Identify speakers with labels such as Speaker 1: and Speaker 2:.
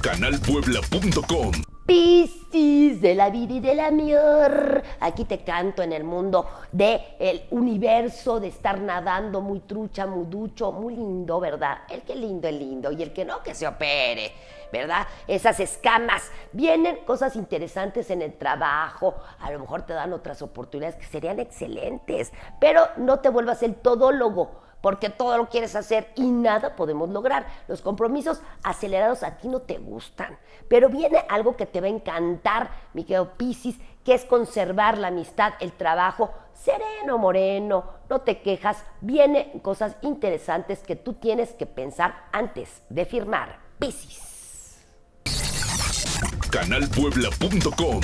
Speaker 1: canalpuebla.com.
Speaker 2: Piscis de la vida y del amor. Aquí te canto en el mundo del el universo de estar nadando muy trucha, muy ducho, muy lindo, ¿verdad? El que lindo es lindo y el que no, que se opere, ¿verdad? Esas escamas. Vienen cosas interesantes en el trabajo, a lo mejor te dan otras oportunidades que serían excelentes, pero no te vuelvas el todólogo porque todo lo quieres hacer y nada podemos lograr. Los compromisos acelerados a ti no te gustan, pero viene algo que te va a encantar, mi querido Piscis, que es conservar la amistad, el trabajo, sereno, moreno, no te quejas, vienen cosas interesantes que tú tienes que pensar antes de firmar. Piscis.
Speaker 1: canalpuebla.com